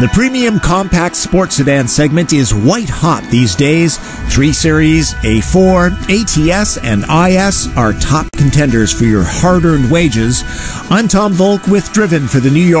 The premium compact sports sedan segment is white hot these days. 3 Series, A4, ATS, and IS are top contenders for your hard earned wages. I'm Tom Voelk with Driven for the New York.